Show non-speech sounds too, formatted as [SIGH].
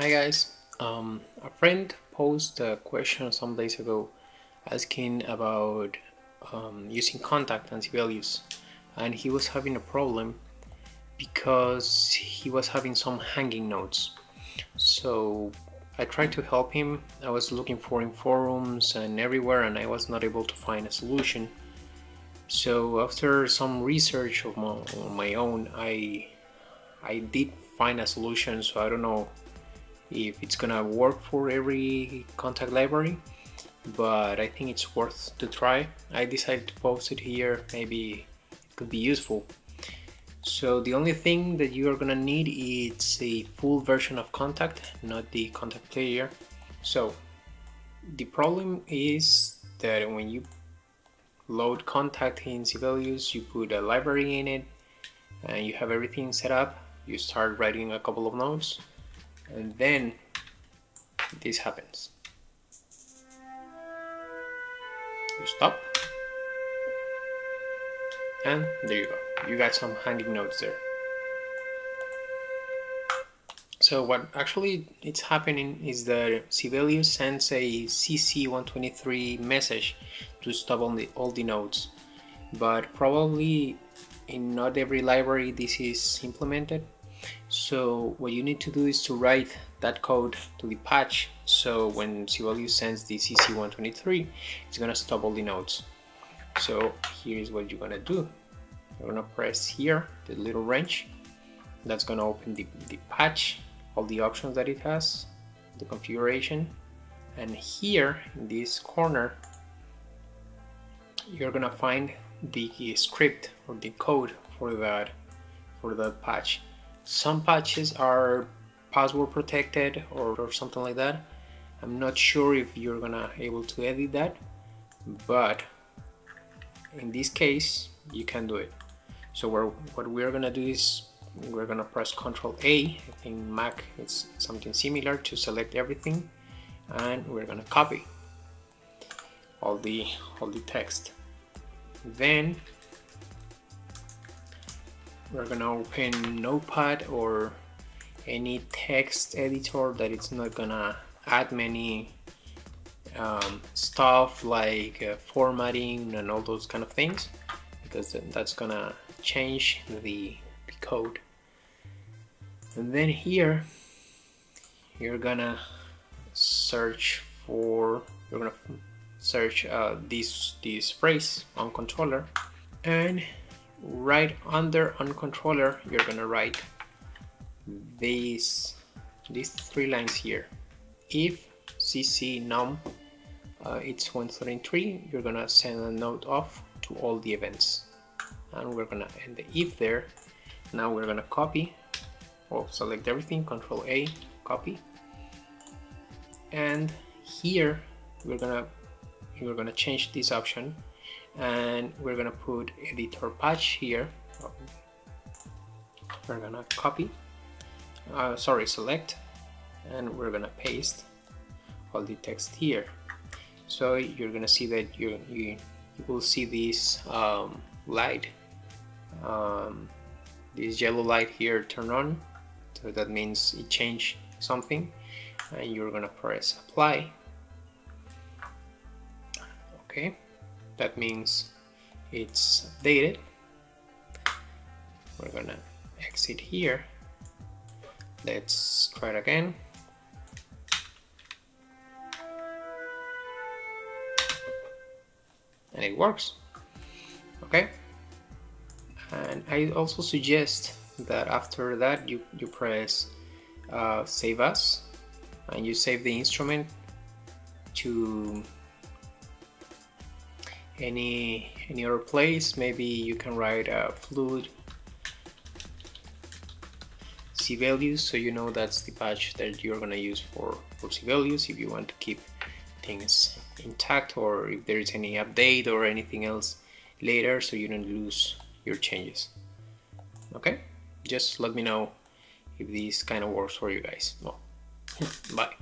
Hi guys, um, a friend posed a question some days ago asking about um, using Kontakt and Sibelius and he was having a problem because he was having some hanging notes. So I tried to help him. I was looking for in forums and everywhere and I was not able to find a solution. So after some research of my, on my own, I I did find a solution. So I don't know if it's gonna work for every Kontakt library but I think it's worth to try. I decided to post it here maybe it could be useful. So the only thing that you are gonna need is a full version of Kontakt, not the Kontakt player. So the problem is that when you load Kontakt in Sibelius you put a library in it and you have everything set up you start writing a couple of notes and then this happens. You stop. And there you go. You got some hanging notes there. So what actually it's happening is that Sibelius sends a CC123 message to stop all the, all the nodes but probably in not every library this is implemented so what you need to do is to write that code to the patch. So when Sibelius sends the CC123 it's gonna stop all the nodes. So here's what you're gonna do. You're gonna press here the little wrench. That's gonna open the, the patch all the options that it has the configuration. And here in this corner you're gonna find the script or the code for that for that patch some patches are password protected or, or something like that. I'm not sure if you're gonna able to edit that but in this case you can do it. So what we're gonna do is we're gonna press Ctrl A. I think Mac it's something similar to select everything and we're gonna copy all the all the text. Then we're gonna open notepad or any text editor that it's not gonna add many um, stuff like uh, formatting and all those kind of things because that's gonna change the, the code. And then here you're gonna search for you're gonna search uh, this this phrase on controller and right under on controller you're gonna write these these three lines here. If cc num uh, it's 133 you're gonna send a note off to all the events. And we're gonna end the if there. Now we're gonna copy. Or select everything control a copy. And here we're gonna we're gonna change this option and we're gonna put editor patch here. We're gonna copy. Uh, sorry select. And we're gonna paste all the text here. So you're gonna see that you you, you will see this um, light. Um, this yellow light here turn on. So that means it changed something. And you're gonna press apply. Okay that means it's updated we're gonna exit here. Let's try it again. And it works. Okay. And I also suggest that after that you, you press uh, save as. And you save the instrument to any any other place. Maybe you can write a fluid Sibelius so you know that's the patch that you're gonna use for, for Sibelius if you want to keep things intact or if there is any update or anything else later so you don't lose your changes. Okay? Just let me know if this kind of works for you guys. Well [LAUGHS] bye